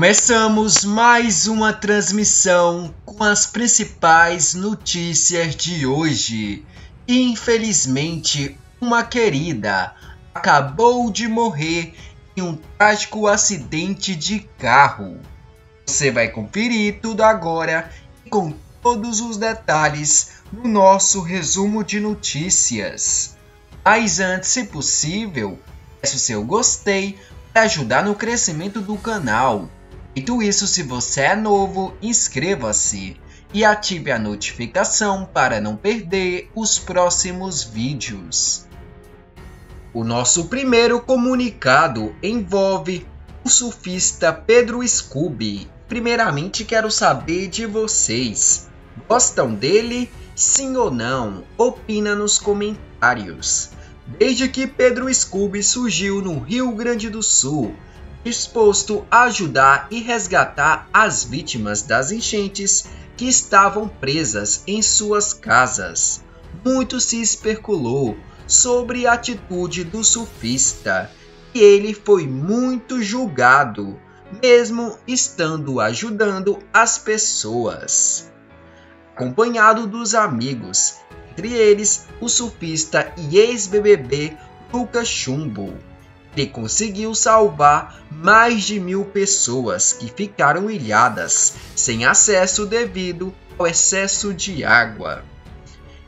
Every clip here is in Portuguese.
Começamos mais uma transmissão com as principais notícias de hoje. Infelizmente, uma querida acabou de morrer em um trágico acidente de carro. Você vai conferir tudo agora e com todos os detalhes no nosso resumo de notícias. Mas antes, se possível, peço seu gostei para ajudar no crescimento do canal Feito isso, se você é novo, inscreva-se e ative a notificação para não perder os próximos vídeos. O nosso primeiro comunicado envolve o surfista Pedro Scooby. Primeiramente quero saber de vocês. Gostam dele? Sim ou não? Opina nos comentários. Desde que Pedro Scooby surgiu no Rio Grande do Sul, disposto a ajudar e resgatar as vítimas das enchentes que estavam presas em suas casas. Muito se especulou sobre a atitude do surfista e ele foi muito julgado, mesmo estando ajudando as pessoas. Acompanhado dos amigos, entre eles o surfista e ex-BBB Lucas Chumbo ele conseguiu salvar mais de mil pessoas que ficaram ilhadas, sem acesso devido ao excesso de água.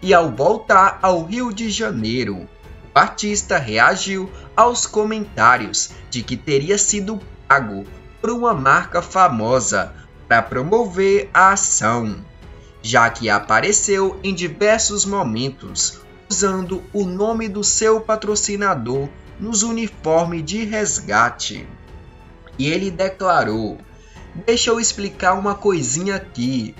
E ao voltar ao Rio de Janeiro, o artista reagiu aos comentários de que teria sido pago por uma marca famosa para promover a ação, já que apareceu em diversos momentos usando o nome do seu patrocinador nos uniformes de resgate. E ele declarou: Deixa eu explicar uma coisinha aqui.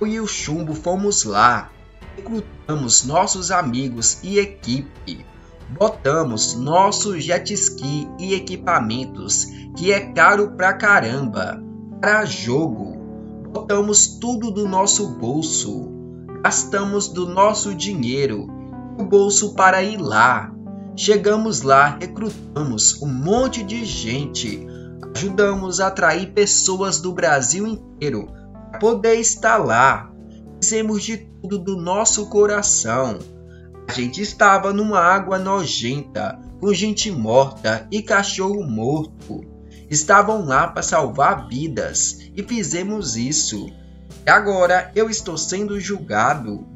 Eu e o Chumbo fomos lá, recrutamos nossos amigos e equipe, botamos nosso jet ski e equipamentos, que é caro pra caramba, para jogo. Botamos tudo do nosso bolso, gastamos do nosso dinheiro, o bolso para ir lá Chegamos lá, recrutamos um monte de gente, ajudamos a atrair pessoas do Brasil inteiro para poder estar lá. Fizemos de tudo do nosso coração. A gente estava numa água nojenta, com gente morta e cachorro morto. Estavam lá para salvar vidas e fizemos isso. E agora eu estou sendo julgado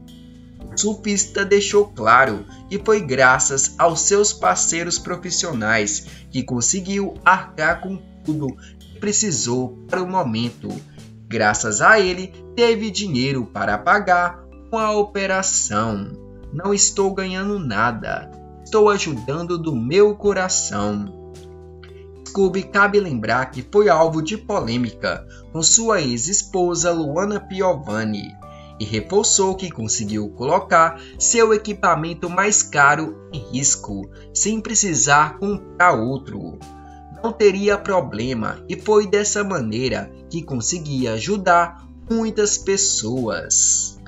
surfista deixou claro que foi graças aos seus parceiros profissionais que conseguiu arcar com tudo que precisou para o momento. Graças a ele, teve dinheiro para pagar a operação. Não estou ganhando nada, estou ajudando do meu coração. Scooby cabe lembrar que foi alvo de polêmica com sua ex-esposa Luana Piovani e reforçou que conseguiu colocar seu equipamento mais caro em risco, sem precisar comprar outro. Não teria problema e foi dessa maneira que conseguia ajudar muitas pessoas.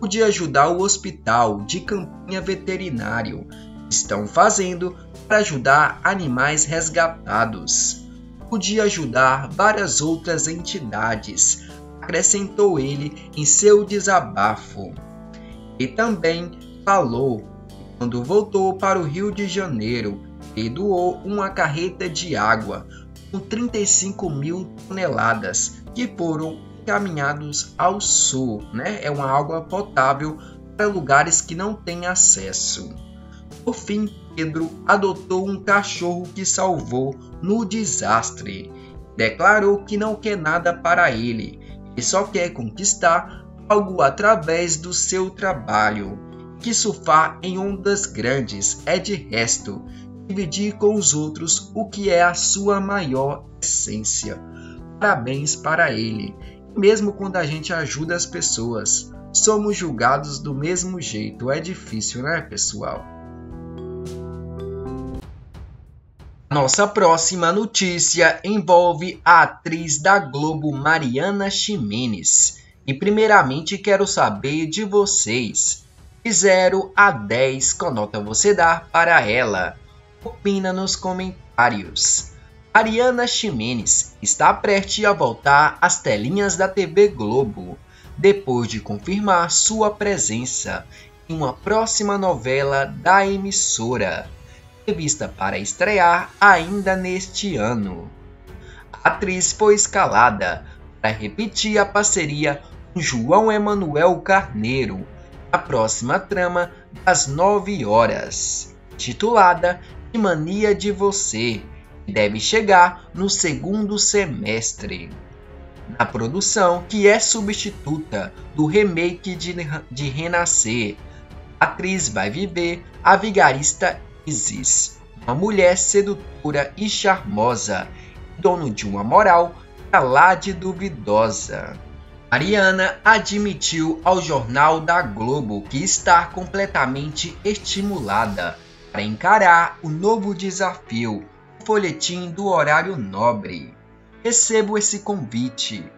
Pude ajudar o hospital de campanha veterinário estão fazendo para ajudar animais resgatados. Podia ajudar várias outras entidades acrescentou ele em seu desabafo. E também falou que quando voltou para o Rio de Janeiro, ele doou uma carreta de água com 35 mil toneladas que foram encaminhados ao sul, né? É uma água potável para lugares que não têm acesso. Por fim, Pedro adotou um cachorro que salvou no desastre. Declarou que não quer nada para ele, e só quer conquistar algo através do seu trabalho. Que surfar em ondas grandes é de resto dividir com os outros o que é a sua maior essência. Parabéns para ele. Mesmo quando a gente ajuda as pessoas, somos julgados do mesmo jeito. É difícil, né, pessoal? Nossa próxima notícia envolve a atriz da Globo Mariana Ximenes. E primeiramente quero saber de vocês. De 0 a 10, qual nota você dá para ela? Opina nos comentários. Ariana Ximenes está prestes a voltar às telinhas da TV Globo, depois de confirmar sua presença em uma próxima novela da emissora, prevista para estrear ainda neste ano. A atriz foi escalada para repetir a parceria com João Emanuel Carneiro na próxima trama das 9 horas, titulada De Mania de Você, que deve chegar no segundo semestre. Na produção, que é substituta do remake de, de Renascer, a atriz vai viver a vigarista Isis, uma mulher sedutora e charmosa, dono de uma moral lá de duvidosa. Mariana admitiu ao jornal da Globo que está completamente estimulada para encarar o novo desafio, o folhetim do horário nobre. Recebo esse convite.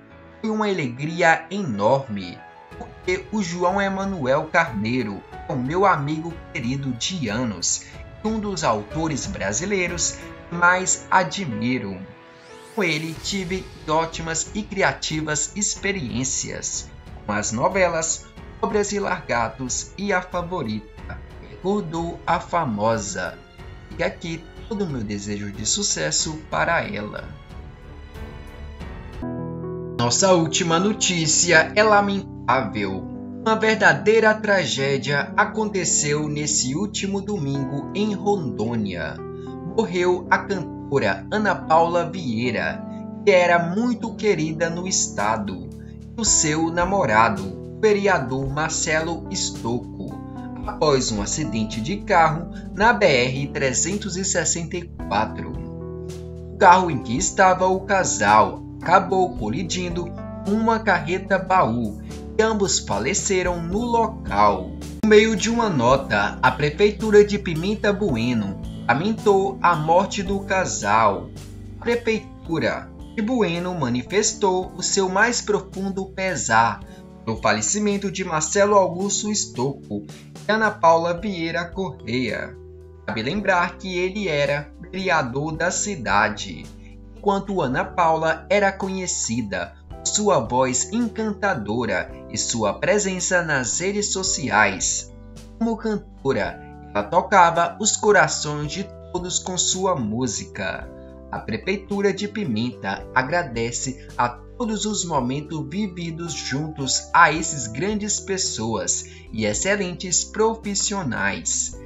Foi uma alegria enorme, porque o João Emanuel Carneiro o meu amigo querido de anos um dos autores brasileiros que mais admiro. Com ele tive ótimas e criativas experiências com as novelas Pobres e Largados e A Favorita, Recordou a Famosa. E aqui todo o meu desejo de sucesso para ela. Nossa última notícia é lamentável. Uma verdadeira tragédia aconteceu nesse último domingo em Rondônia. Morreu a cantora Ana Paula Vieira, que era muito querida no estado, e o seu namorado, o vereador Marcelo Estocco, após um acidente de carro na BR-364. O carro em que estava o casal acabou colidindo com uma carreta baú e ambos faleceram no local. No meio de uma nota, a Prefeitura de Pimenta Bueno lamentou a morte do casal. A prefeitura de Bueno manifestou o seu mais profundo pesar no falecimento de Marcelo Augusto Estocco e Ana Paula Vieira Correia. Cabe lembrar que ele era vereador da cidade, enquanto Ana Paula era conhecida por sua voz encantadora e sua presença nas redes sociais. Como cantora, ela tocava os corações de todos com sua música. A Prefeitura de Pimenta agradece a todos os momentos vividos juntos a esses grandes pessoas e excelentes profissionais.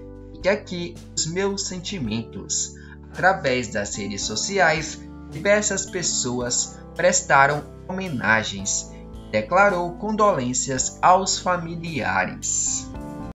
E aqui os meus sentimentos. Através das redes sociais, diversas pessoas prestaram homenagens e declarou condolências aos familiares.